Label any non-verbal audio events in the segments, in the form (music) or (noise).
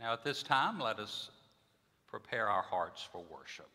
Now, at this time, let us prepare our hearts for worship.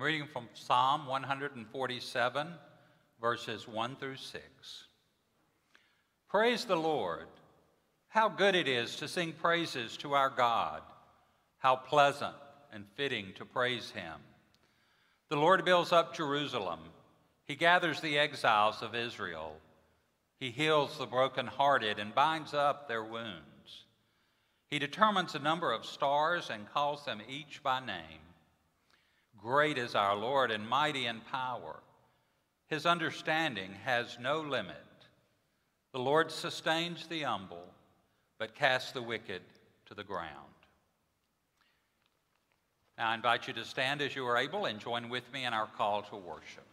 I'm reading from Psalm 147, verses 1 through 6. Praise the Lord. How good it is to sing praises to our God. How pleasant and fitting to praise him. The Lord builds up Jerusalem. He gathers the exiles of Israel. He heals the brokenhearted and binds up their wounds. He determines the number of stars and calls them each by name. Great is our Lord and mighty in power. His understanding has no limit. The Lord sustains the humble, but casts the wicked to the ground. Now I invite you to stand as you are able and join with me in our call to worship.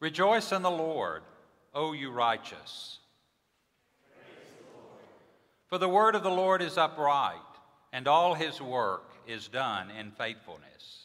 Rejoice in the Lord, O you righteous. The For the word of the Lord is upright and all his work is done in faithfulness.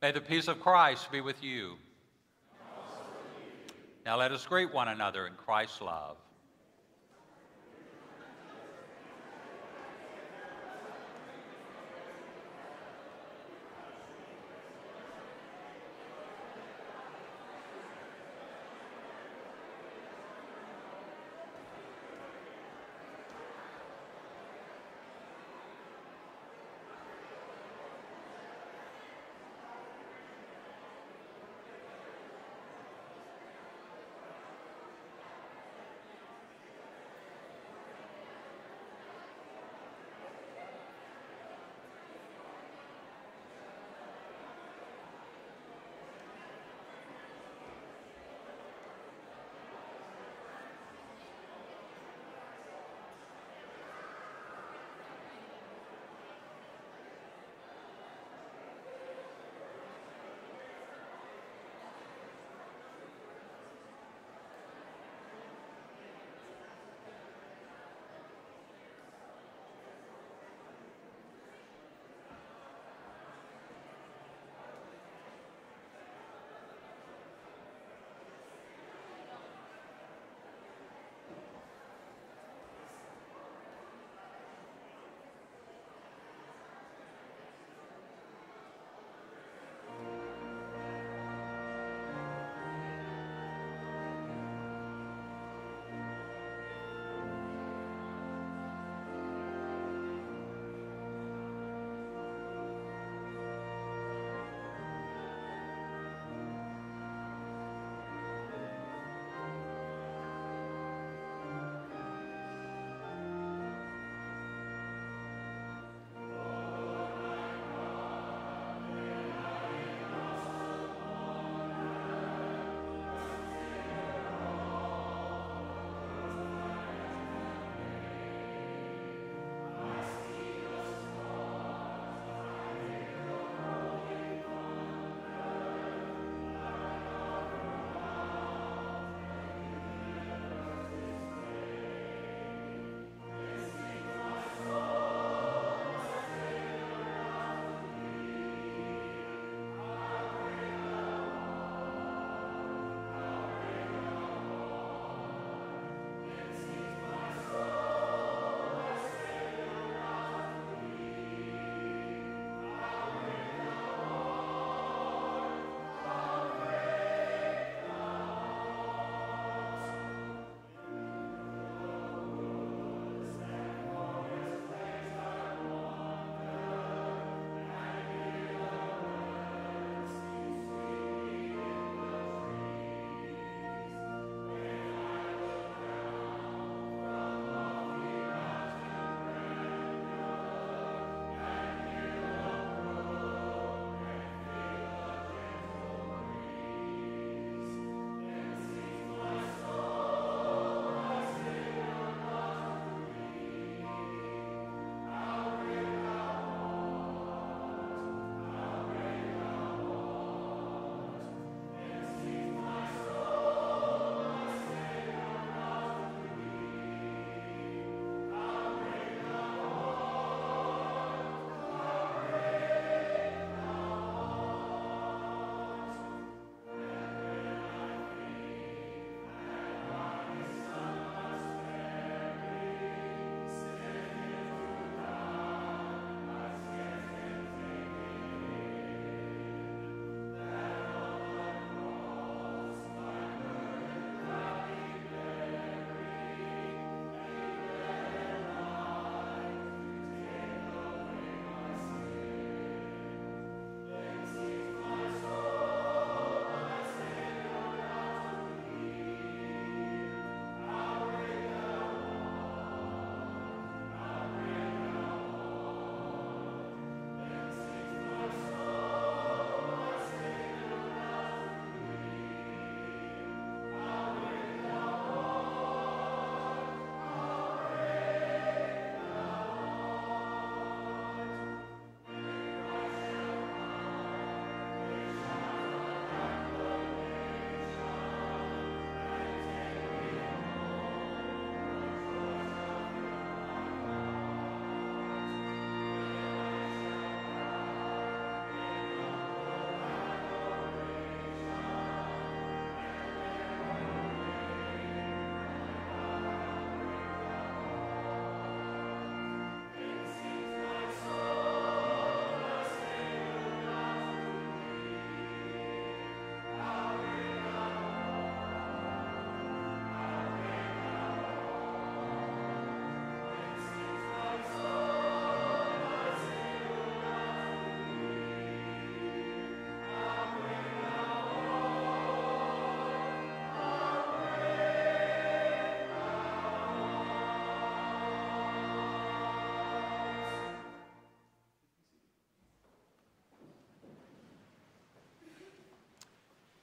May the peace of Christ be with you. Now let us greet one another in Christ's love.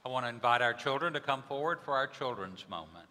I want to invite our children to come forward for our children's moment.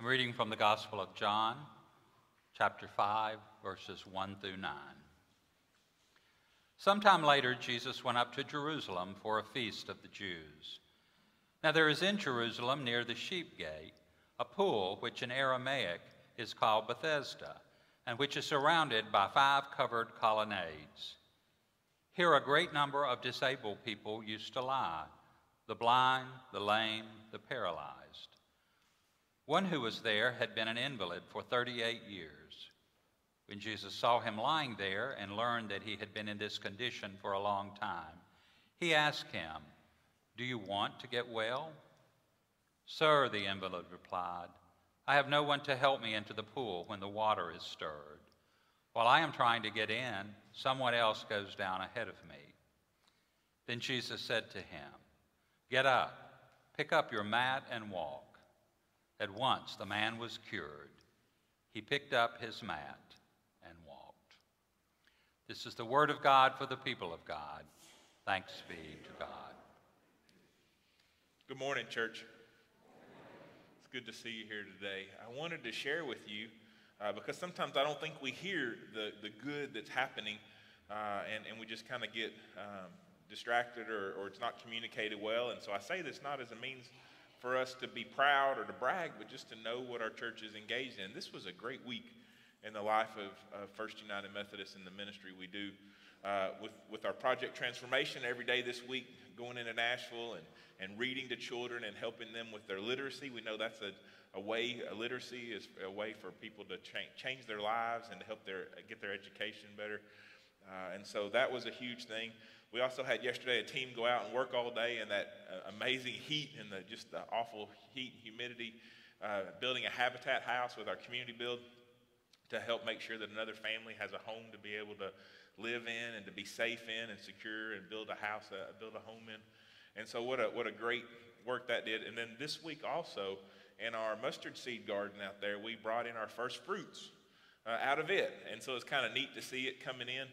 I'm reading from the Gospel of John, chapter 5, verses 1 through 9. Sometime later, Jesus went up to Jerusalem for a feast of the Jews. Now, there is in Jerusalem, near the sheep gate, a pool which in Aramaic is called Bethesda, and which is surrounded by five covered colonnades. Here, a great number of disabled people used to lie the blind, the lame, the paralyzed. One who was there had been an invalid for 38 years. When Jesus saw him lying there and learned that he had been in this condition for a long time, he asked him, Do you want to get well? Sir, the invalid replied, I have no one to help me into the pool when the water is stirred. While I am trying to get in, someone else goes down ahead of me. Then Jesus said to him, Get up, pick up your mat, and walk. At once the man was cured. He picked up his mat and walked. This is the word of God for the people of God. Thanks be to God. Good morning, church It's good to see you here today. I wanted to share with you uh, because sometimes I don't think we hear the, the good that's happening uh, and, and we just kind of get um, distracted or, or it's not communicated well. And so I say this not as a means for us to be proud or to brag, but just to know what our church is engaged in. This was a great week in the life of uh, First United Methodist and the ministry we do. Uh, with, with our project transformation every day this week, going into Nashville and, and reading to children and helping them with their literacy. We know that's a, a way, a literacy is a way for people to change, change their lives and to help their, get their education better. Uh, and so that was a huge thing. We also had yesterday a team go out and work all day in that uh, amazing heat and the, just the awful heat and humidity, uh, building a habitat house with our community build to help make sure that another family has a home to be able to live in and to be safe in and secure and build a house, uh, build a home in. And so, what a, what a great work that did. And then this week also, in our mustard seed garden out there, we brought in our first fruits uh, out of it. And so, it's kind of neat to see it coming in.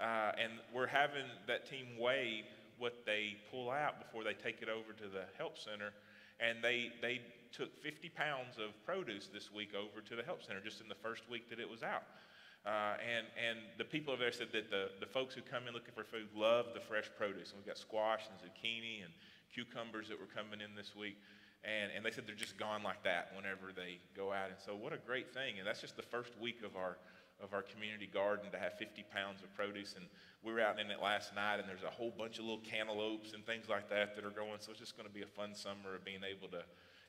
Uh, and we're having that team weigh what they pull out before they take it over to the help center. And they, they took 50 pounds of produce this week over to the help center just in the first week that it was out. Uh, and, and the people over there said that the, the folks who come in looking for food love the fresh produce. And we've got squash and zucchini and cucumbers that were coming in this week. And, and they said they're just gone like that whenever they go out. And so, what a great thing. And that's just the first week of our, of our community garden to have 50 pounds of produce. And we were out in it last night, and there's a whole bunch of little cantaloupes and things like that that are going. So, it's just going to be a fun summer of being able to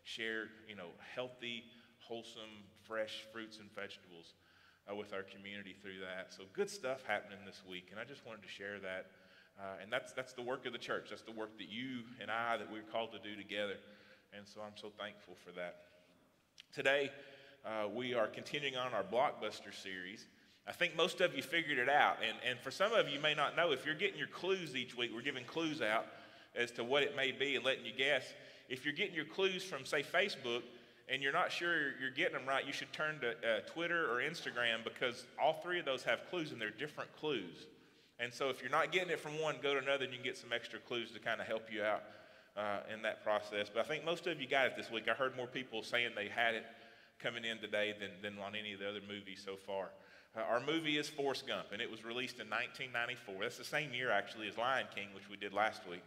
share, you know, healthy, wholesome, fresh fruits and vegetables uh, with our community through that. So good stuff happening this week, and I just wanted to share that. Uh, and that's, that's the work of the church. That's the work that you and I that we're called to do together. And so I'm so thankful for that. Today, uh, we are continuing on our Blockbuster series. I think most of you figured it out. And, and for some of you, may not know, if you're getting your clues each week, we're giving clues out as to what it may be and letting you guess. If you're getting your clues from, say, Facebook, and you're not sure you're getting them right, you should turn to uh, Twitter or Instagram because all three of those have clues and they're different clues. And so if you're not getting it from one, go to another and you can get some extra clues to kind of help you out uh, in that process. But I think most of you got it this week. I heard more people saying they had it coming in today than, than on any of the other movies so far. Uh, our movie is Forrest Gump, and it was released in 1994. That's the same year, actually, as Lion King, which we did last week.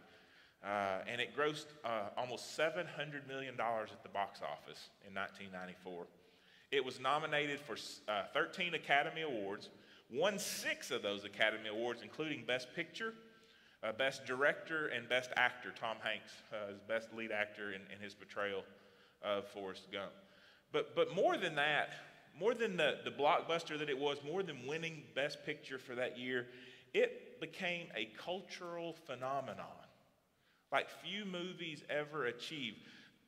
Uh, and it grossed uh, almost $700 million at the box office in 1994. It was nominated for uh, 13 Academy Awards, won six of those Academy Awards, including Best Picture, uh, Best Director, and Best Actor. Tom Hanks uh, is Best Lead Actor in, in, his portrayal of Forrest Gump. But, but more than that, more than the, the blockbuster that it was, more than winning Best Picture for that year, it became a cultural phenomenon like few movies ever achieve.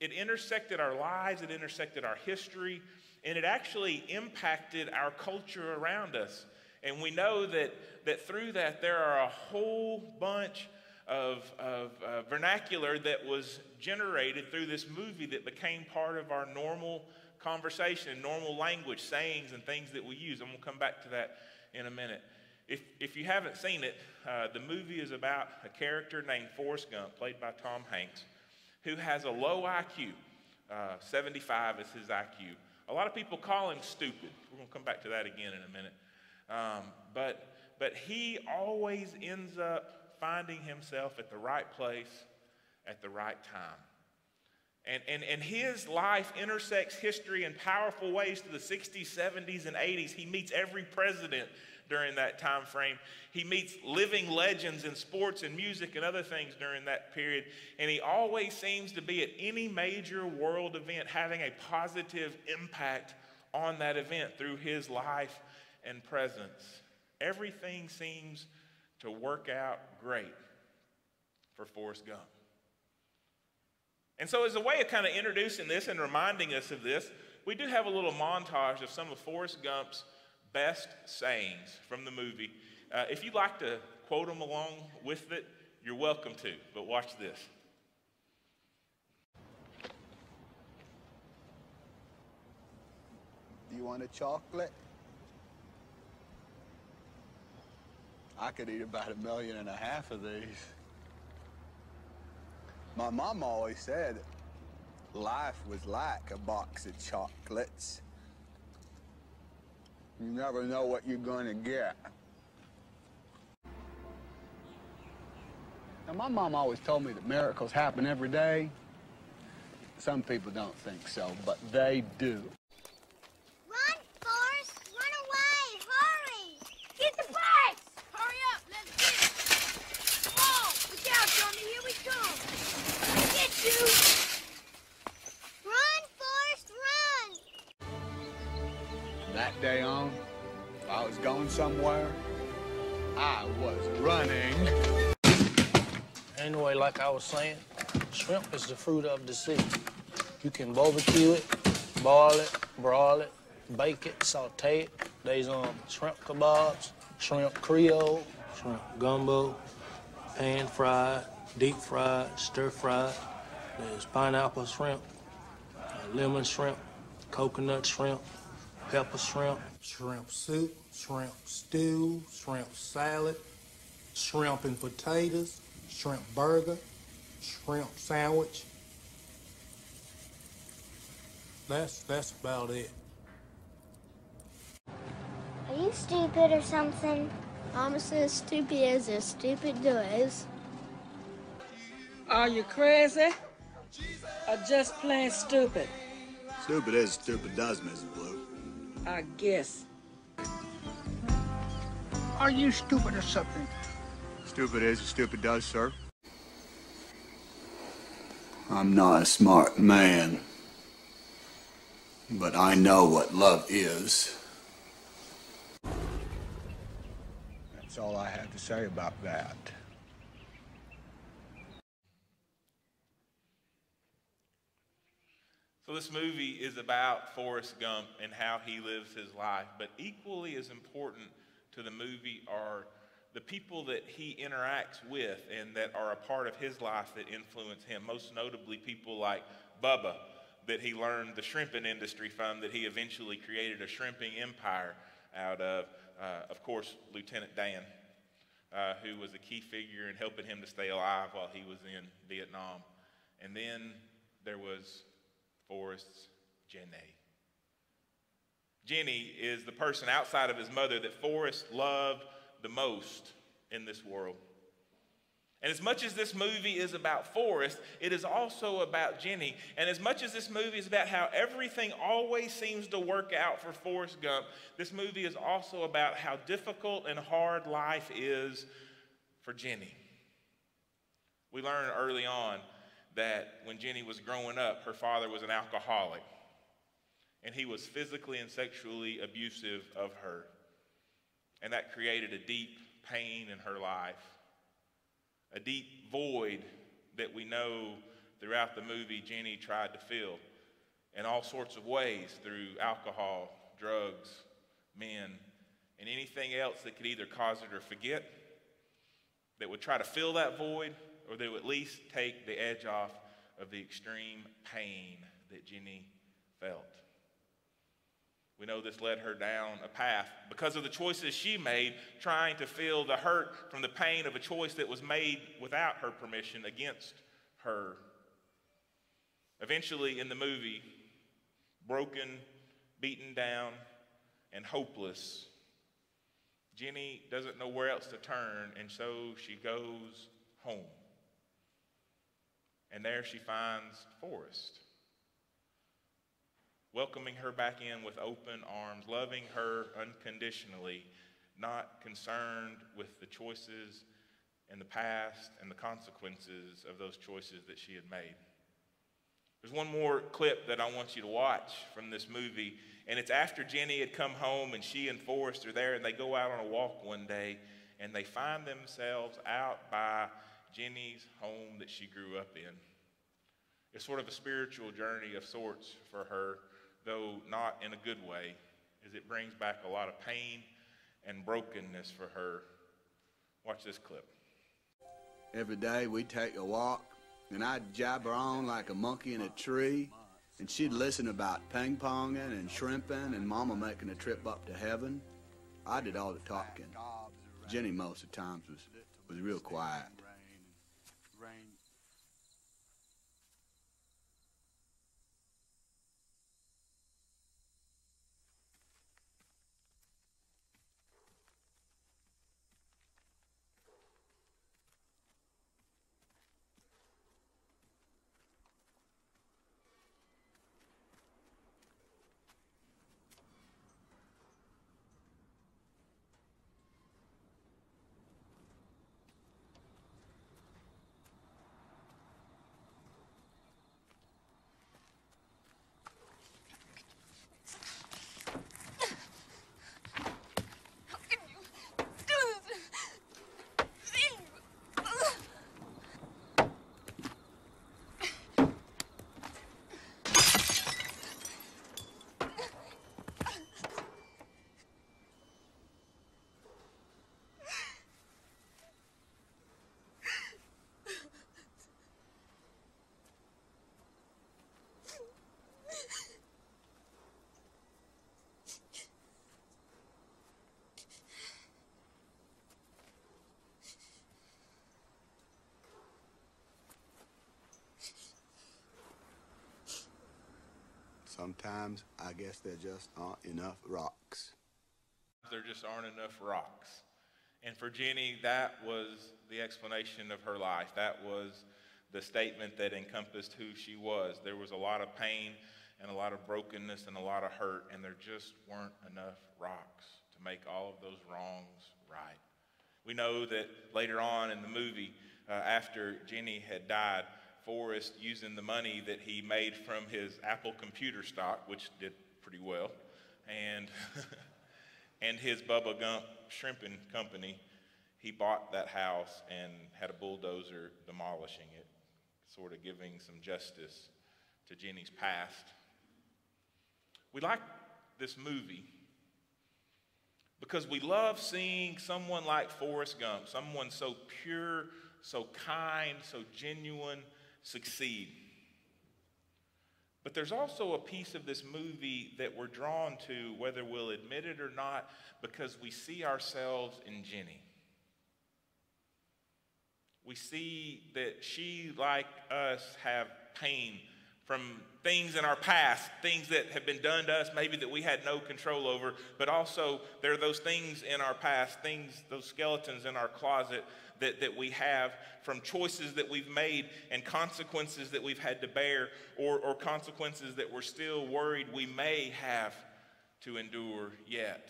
It intersected our lives, it intersected our history, and it actually impacted our culture around us. And we know that, that through that, there are a whole bunch of, of uh, vernacular that was generated through this movie that became part of our normal conversation, and normal language, sayings, and things that we use. I'm going to come back to that in a minute. If, if you haven't seen it, uh, the movie is about a character named Forrest Gump, played by Tom Hanks, who has a low IQ. Uh, 75 is his IQ. A lot of people call him stupid. We're going to come back to that again in a minute. Um, but, but he always ends up finding himself at the right place at the right time. And, and, and his life intersects history in powerful ways to the 60s, 70s, and 80s. He meets every president during that time frame. He meets living legends in sports and music and other things during that period. And he always seems to be at any major world event having a positive impact on that event through his life and presence. Everything seems to work out great for Forrest Gump. And so, as a way of kind of introducing this and reminding us of this, we do have a little montage of some of Forrest Gump's best sayings from the movie. Uh, if you'd like to quote them along with it, you're welcome to, but watch this. Do you want a chocolate? I could eat about a million and a half of these. My mom always said life was like a box of chocolates. You never know what you're going to get. Now, my mom always told me that miracles happen every day. Some people don't think so, but they do. Run, Forrest! Run away! Hurry! Get the bags! Hurry up, let's get it! Oh, look out, Johnny, here we come! Get you! Run, Forrest, run! Day on, I was going somewhere, I was running. Anyway, like I was saying, shrimp is the fruit of the sea. You can barbecue it, boil it, broil it, bake it, saute it. There's um shrimp kebabs, shrimp creole, shrimp gumbo, pan fried, deep fried, stir fried. There's pineapple shrimp, lemon shrimp, coconut shrimp, pepper shrimp, shrimp soup, shrimp stew, shrimp salad, shrimp and potatoes, shrimp burger, shrimp sandwich. That's that's about it. Are you stupid or something? Mama says stupid as a stupid does. Are you crazy? Or just plain stupid? Stupid is, stupid does, Mrs. Blue. I guess. Are you stupid or something? Stupid is, stupid does, sir. I'm not a smart man, but I know what love is. That's all I have to say about that. So, this movie is about Forrest Gump and how he lives his life, but equally as important to the movie are the people that he interacts with and that are a part of his life that influence him. Most notably, people like Bubba, that he learned the shrimping industry from, that he eventually created a shrimping empire out of. Uh, of course, Lieutenant Dan, uh, who was a key figure in helping him to stay alive while he was in Vietnam. And then there was Forrest's Jenny. Jenny is the person outside of his mother that Forrest loved the most in this world. And as much as this movie is about Forrest, it is also about Jenny. And as much as this movie is about how everything always seems to work out for Forrest Gump, this movie is also about how difficult and hard life is for Jenny. We learn early on that when Jenny was growing up, her father was an alcoholic, and he was physically and sexually abusive of her. And that created a deep pain in her life, a deep void that we know throughout the movie Jenny tried to fill in all sorts of ways through alcohol, drugs, men, and anything else that could either cause her to forget, that would try to fill that void, or that would at least take the edge off of the extreme pain that Jenny felt. We know this led her down a path because of the choices she made, trying to feel the hurt from the pain of a choice that was made without her permission against her. Eventually, in the movie, broken, beaten down, and hopeless, Jenny doesn't know where else to turn, and so she goes home. And there she finds Forrest welcoming her back in with open arms, loving her unconditionally, not concerned with the choices in the past and the consequences of those choices that she had made. There's one more clip that I want you to watch from this movie, and it's after Jenny had come home and she and Forrest are there, and they go out on a walk one day, and they find themselves out by Jenny's home that she grew up in. It's sort of a spiritual journey of sorts for her, though not in a good way, as it brings back a lot of pain and brokenness for her. Watch this clip. Every day we'd take a walk, and I'd jabber on like a monkey in a tree, and she'd listen about ping ponging and shrimping and Mama making a trip up to heaven. I did all the talking. Jenny most of the times was was real quiet. Sometimes I guess there just aren't enough rocks. There just aren't enough rocks. And for Jenny, that was the explanation of her life. That was the statement that encompassed who she was. There was a lot of pain and a lot of brokenness and a lot of hurt, and there just weren't enough rocks to make all of those wrongs right. We know that later on in the movie, uh, after Jenny had died, Forrest using the money that he made from his Apple computer stock, which did pretty well, and, (laughs) and his Bubba Gump shrimping company, he bought that house and had a bulldozer demolishing it, sort of giving some justice to Jenny's past. We like this movie because we love seeing someone like Forrest Gump, someone so pure, so kind, so genuine, succeed. But there's also a piece of this movie that we're drawn to, whether we'll admit it or not, because we see ourselves in Jenny. We see that she, like us, have pain from things in our past, things that have been done to us, maybe that we had no control over, but also there are those things in our past, things, those skeletons in our closet that, that we have from choices that we've made and consequences that we've had to bear, or, or consequences that we're still worried we may have to endure yet.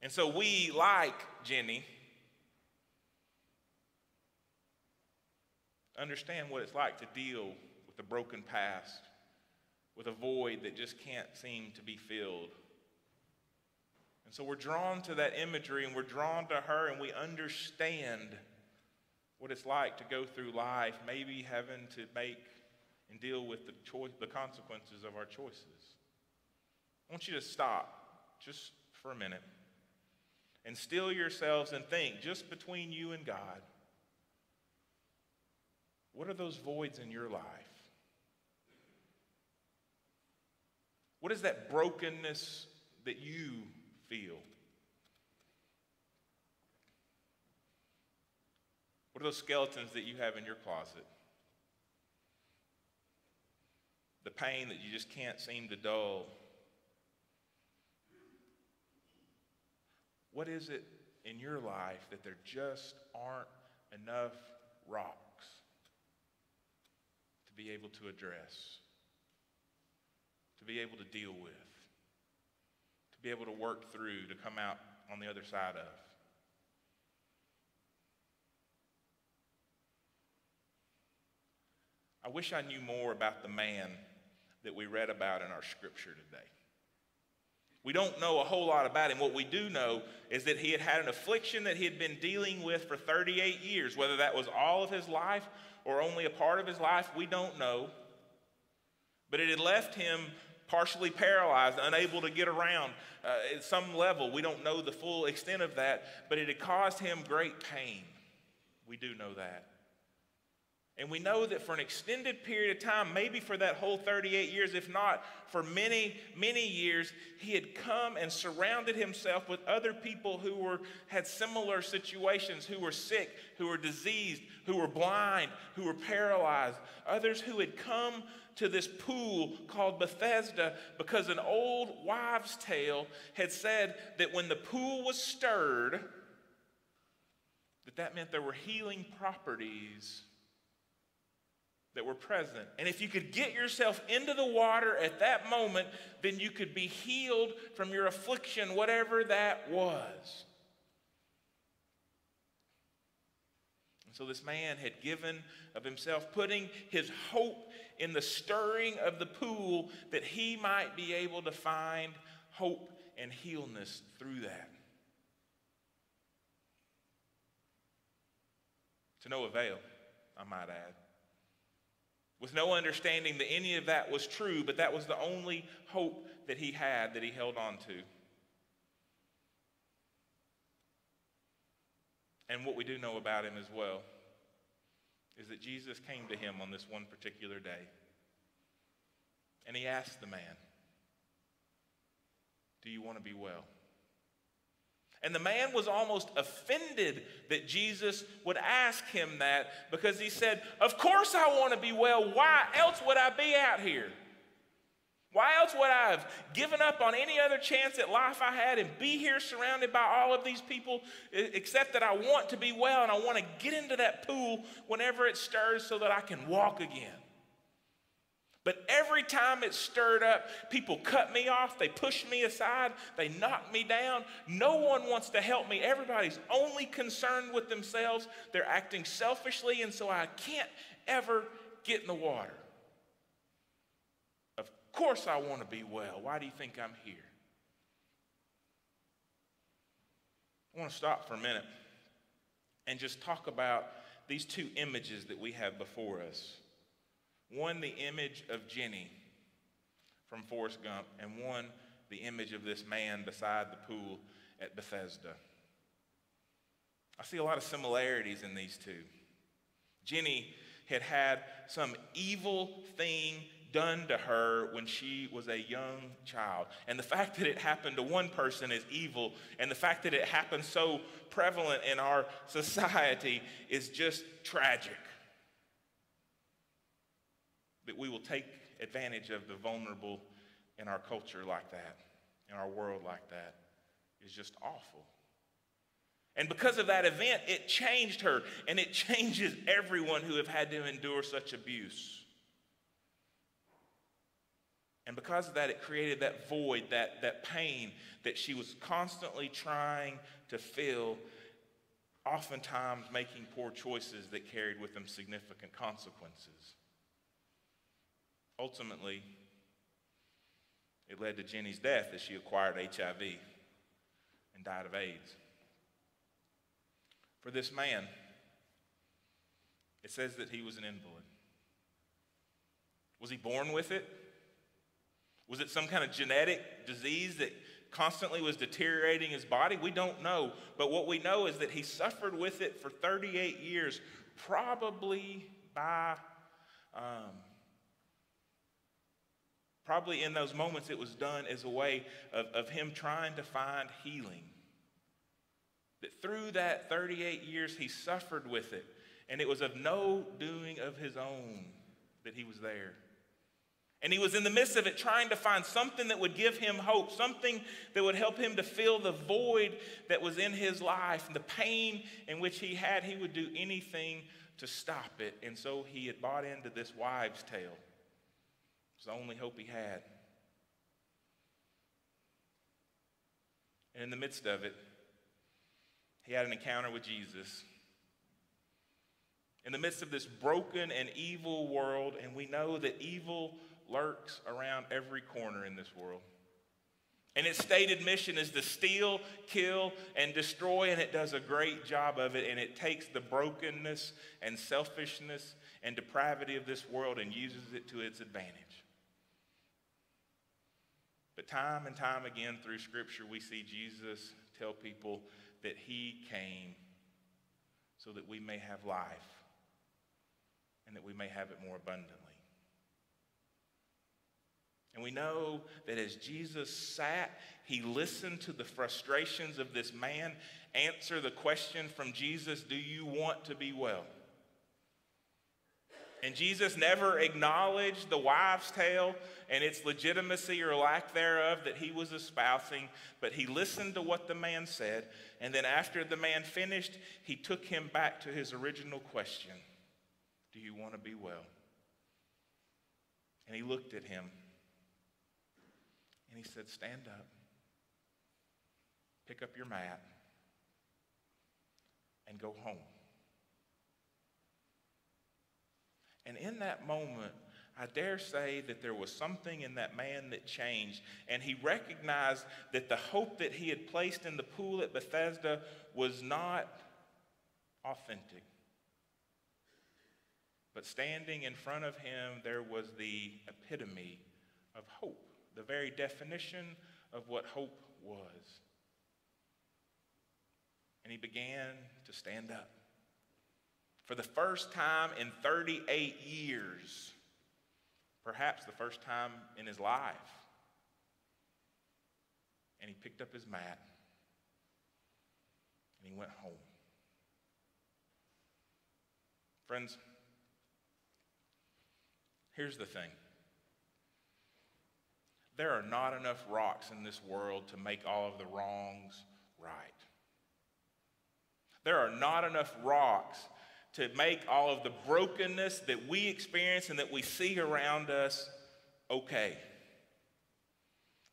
And so we, like Jenny, understand what it's like to deal with a broken past, with a void that just can't seem to be filled. And so we're drawn to that imagery and we're drawn to her and we understand what it's like to go through life, maybe having to make and deal with the, choice, the consequences of our choices. I want you to stop just for a minute and still yourselves and think just between you and God what are those voids in your life? What is that brokenness that you feel? What are those skeletons that you have in your closet? The pain that you just can't seem to dull. What is it in your life that there just aren't enough rocks to be able to address, to be able to deal with? To be able to work through, to come out on the other side of. I wish I knew more about the man that we read about in our scripture today. We don't know a whole lot about him. What we do know is that he had had an affliction that he had been dealing with for 38 years. Whether that was all of his life or only a part of his life, we don't know. But it had left him partially paralyzed, unable to get around uh, at some level. We don't know the full extent of that, but it had caused him great pain. We do know that. And we know that for an extended period of time, maybe for that whole 38 years, if not for many, many years, he had come and surrounded himself with other people who were, had similar situations, who were sick, who were diseased, who were blind, who were paralyzed, others who had come to this pool called Bethesda because an old wives' tale had said that when the pool was stirred, that that meant there were healing properties that were present. And if you could get yourself into the water at that moment, then you could be healed from your affliction, whatever that was. And so this man had given of himself, putting his hope in the stirring of the pool that he might be able to find hope and healness through that. To no avail, I might add with no understanding that any of that was true, but that was the only hope that he had that he held on to. And what we do know about him as well is that Jesus came to him on this one particular day. And he asked the man, Do you want to be well? And the man was almost offended that Jesus would ask him that because he said, Of course I want to be well. Why else would I be out here? Why else would I have given up on any other chance at life I had and be here surrounded by all of these people except that I want to be well and I want to get into that pool whenever it stirs so that I can walk again? But every time it stirred up, people cut me off, they pushed me aside, they knocked me down. No one wants to help me. Everybody's only concerned with themselves. They're acting selfishly, and so I can't ever get in the water. Of course, I want to be well. Why do you think I'm here? I want to stop for a minute and just talk about these two images that we have before us. One, the image of Jenny from Forrest Gump, and one, the image of this man beside the pool at Bethesda. I see a lot of similarities in these two. Jenny had had some evil thing done to her when she was a young child. And the fact that it happened to one person is evil, and the fact that it happened so prevalent in our (laughs) society is just tragic that we will take advantage of the vulnerable in our culture like that, in our world like that, is just awful. And because of that event, it changed her, and it (laughs) changes everyone who have had to endure such abuse. And because of that, it created that void, that, that pain that she was constantly trying to fill, oftentimes making poor choices that carried with them significant consequences. Ultimately, it led to Jenny's death as she acquired HIV and died of AIDS. For this man, it says that he was an invalid. Was he born with it? Was it some kind of genetic disease that constantly was deteriorating his body? We don't know. But what we know is that he suffered with it for 38 years, probably by um, Probably in those moments, it was done as a way of, of him trying to find healing. That through that 38 years, he suffered with it. And it was of no doing of his own that he was there. And he was in the midst of it trying to find something that would give him hope, something that would help him to fill the void that was in his life and the pain in which he had. He would do anything to stop it. And so he had bought into this wives' tale was the only hope he had. And in the midst of it, he had an encounter with Jesus. In the midst of this broken and evil world, and we know that evil lurks around every corner in this world. And its stated mission is to steal, kill, and destroy, and it does a great job of it. And it takes the brokenness and selfishness and depravity of this world and uses it to its advantage. But time and time again through Scripture, we see Jesus tell people that he came so that we may have life and that we may have it more abundantly. And we know that as Jesus sat, he listened to the frustrations of this man answer the question from Jesus Do you want to be well? And Jesus never acknowledged the wives' tale and its legitimacy or lack thereof that he was espousing, but he listened to what the man said. And then after the man finished, he took him back to his original question Do you want to be well? And he looked at him and he said, Stand up, pick up your mat, and go home. And in that moment, I dare say that there was something in that man that changed, and he recognized that the hope that he had placed in the pool at Bethesda was not authentic. But standing in front of him, there was the epitome of hope, the very definition of what hope was. And he began to stand up for the first time in 38 years, perhaps the first time in his life. And he picked up his mat and he went home. Friends, here's the thing there are not enough rocks in this world to make all of the wrongs right. There are not enough rocks to make all of the brokenness that we experience and that we see around us okay.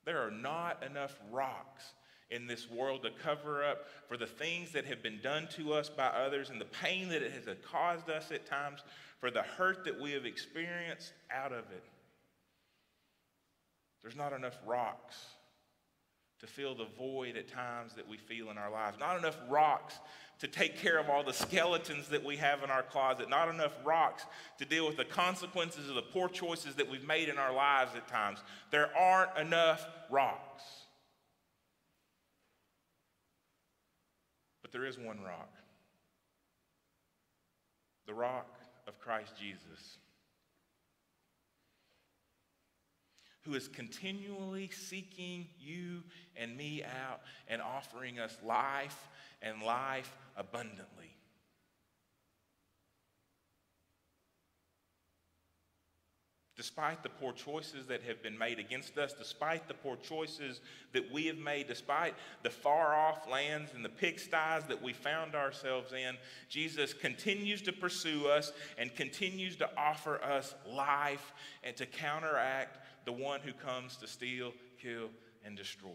There are not enough rocks in this world to cover up for the things that have been done to us by others and the pain that it has caused us at times, for the hurt that we have experienced out of it. There's not enough rocks to fill the void at times that we feel in our lives. Not enough rocks to take care of all the skeletons that we have in our closet. Not enough rocks to deal with the consequences of the poor choices that we've made in our lives at times. There aren't enough rocks. But there is one rock the rock of Christ Jesus. Who is continually seeking you and me out and offering us life and life abundantly. Despite the poor choices that have been made against us, despite the poor choices that we have made, despite the far off lands and the pigsties that we found ourselves in, Jesus continues to pursue us and continues to offer us life and to counteract the one who comes to steal, kill, and destroy.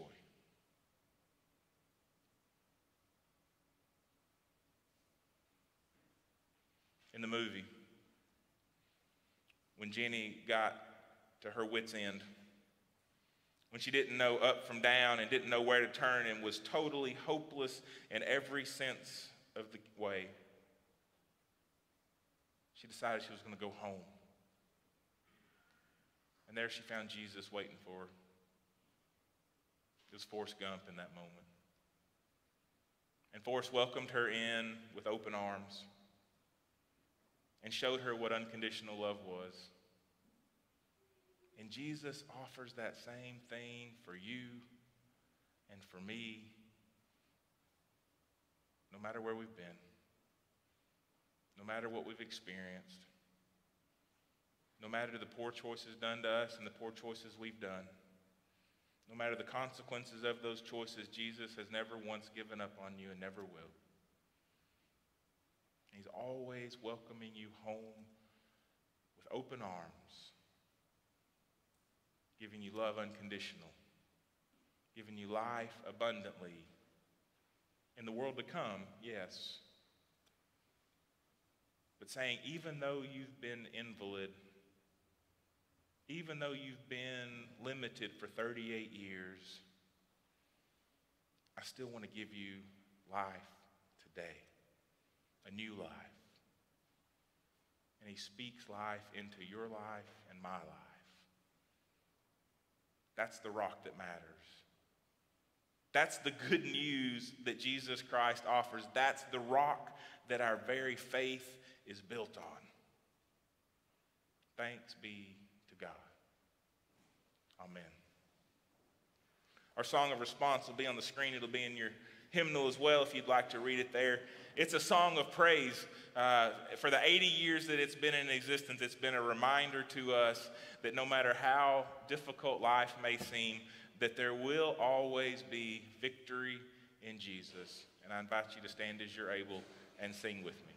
In the movie, when Jenny got to her wits' end, when she didn't know up from down and didn't know where to turn and was totally hopeless in every sense of the way, she decided she was going to go home. And there she found Jesus waiting for her. It was Forrest Gump in that moment. And Forrest welcomed her in with open arms and showed her what unconditional love was. And Jesus offers that same thing for you and for me, no matter where we've been, no matter what we've experienced no matter the poor choices done to us and the poor choices we've done, no matter the consequences of those choices, Jesus has never once given up on you and never will. He's always welcoming you home with open arms, giving you love unconditional, giving you life abundantly. In the world to come, yes. But saying, even though you've been invalid even though you've been limited for 38 years, I still want to give you life today, a new life. And He speaks life into your life and my life. That's the rock that matters. That's the good news that Jesus Christ offers. That's the rock that our very faith is built on. Thanks be God. Amen. Our song of response will be on the screen. It'll be in your hymnal as well if you'd like to read it there. It's a song of praise. Uh, for the 80 years that it's been in existence, it's been a reminder to us that no matter how difficult life may seem, that there will always be victory in Jesus. And I invite you to stand as you're able and sing with me.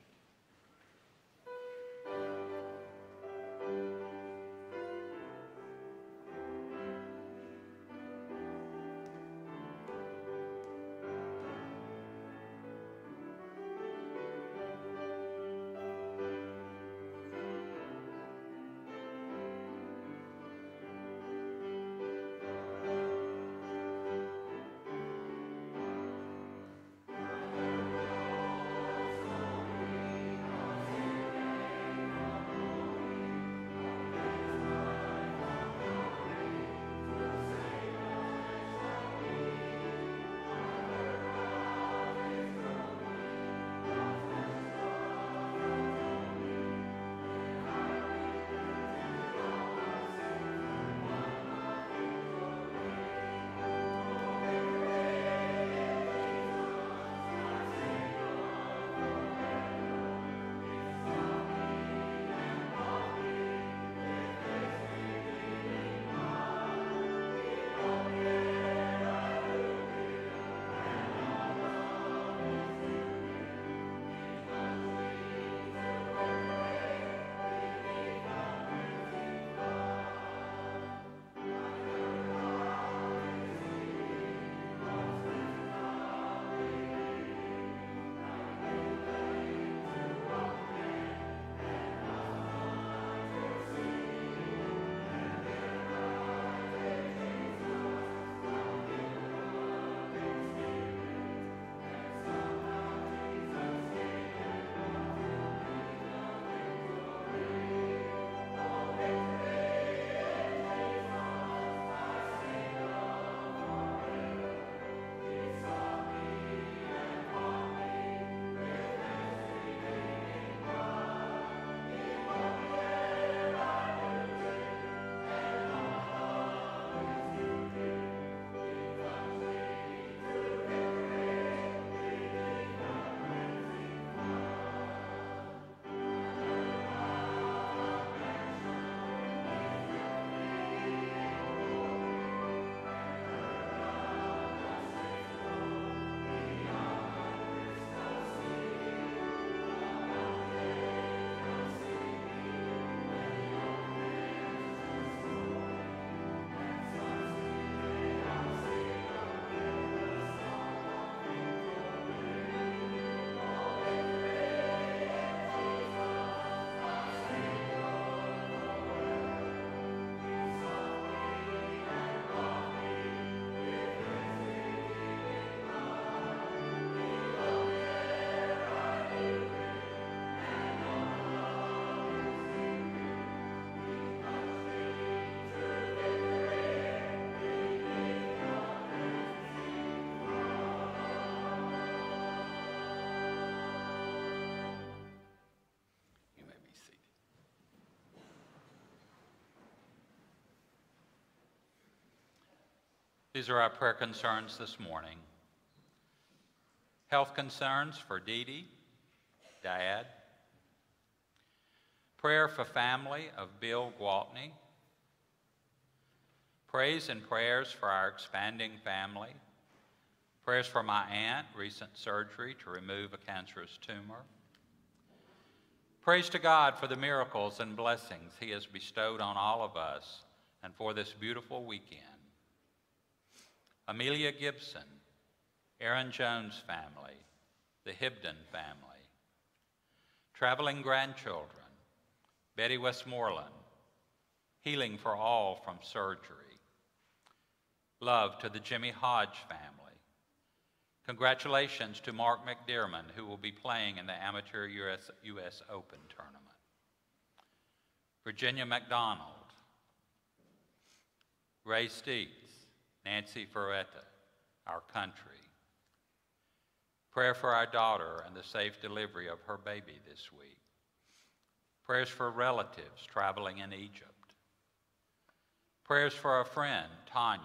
These are our prayer concerns this morning. Health concerns for Dee Dee, Dad. Prayer for family of Bill Gwaltney. Praise and prayers for our expanding family. Prayers for my aunt, recent surgery to remove a cancerous tumor. Praise to God for the miracles and blessings He has bestowed on all of us and for this beautiful weekend. Amelia Gibson, Aaron Jones family, the Hibden family, traveling grandchildren, Betty Westmoreland, healing for all from surgery, love to the Jimmy Hodge family, Congratulations to Mark McDearman, who will be playing in the Amateur US, US Open tournament. Virginia McDonald, Ray Steets, Nancy Ferretta, our country. Prayer for our daughter and the safe delivery of her baby this week. Prayers for relatives traveling in Egypt. Prayers for a friend, Tanya.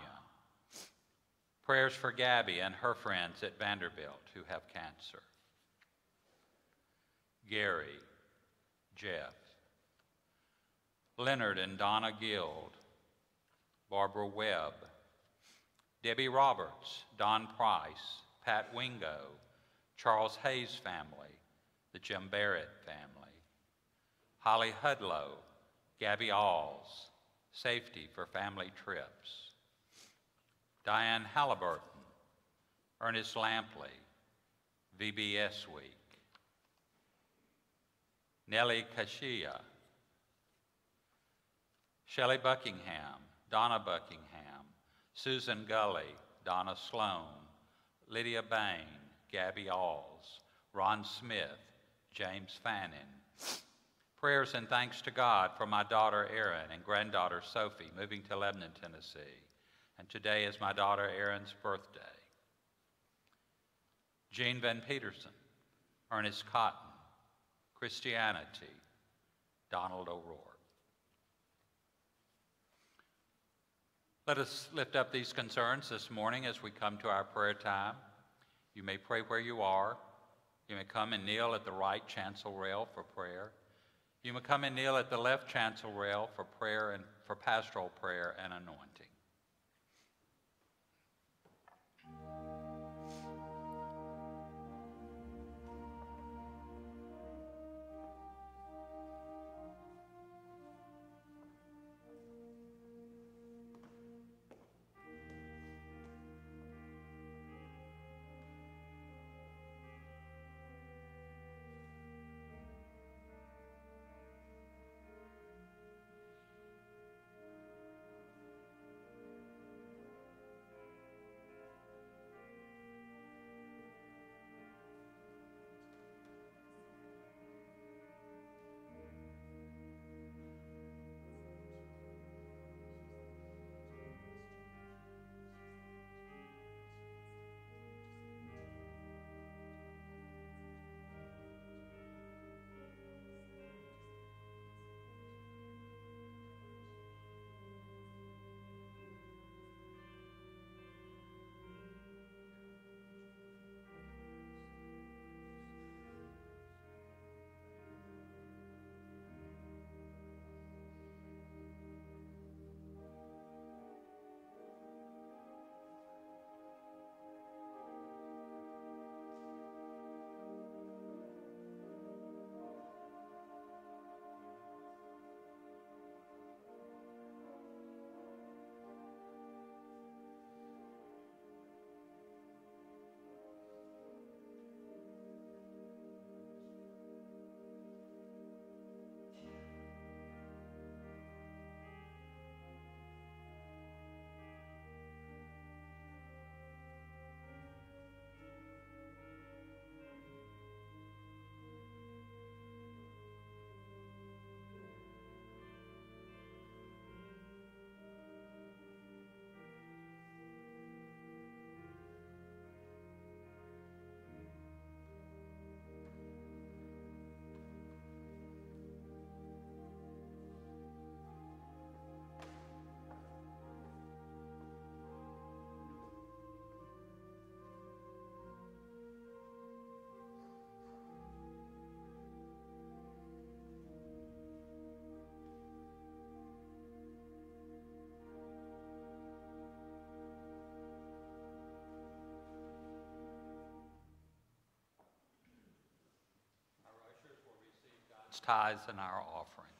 Prayers for Gabby and her friends at Vanderbilt who have cancer. Gary, Jeff, Leonard and Donna Guild, Barbara Webb, Debbie Roberts, Don Price, Pat Wingo, Charles Hayes family, the Jim Barrett family, Holly Hudlow, Gabby Alls, Safety for Family Trips, Diane Halliburton, Ernest Lampley, VBS Week, Nellie Kashia, Shelley Buckingham, Donna Buckingham, Susan Gully, Donna Sloan, Lydia Bain, Gabby Alls, Ron Smith, James Fannin. Prayers and thanks to God for my daughter Erin and granddaughter Sophie moving to Lebanon, Tennessee. And today is my daughter Erin's birthday. Jean Van Peterson, Ernest Cotton, Christianity, Donald O'Rourke. Let us lift up these concerns this morning as we come to our prayer time. You may pray where you are. You may come and kneel at the right chancel rail for prayer. You may come and kneel at the left chancel rail for prayer and for pastoral prayer and anointing. Tithes and our offerings.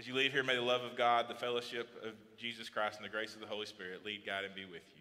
As you leave here, may the love of God, the fellowship of Jesus Christ, and the grace of the Holy Spirit lead, guide, and be with you.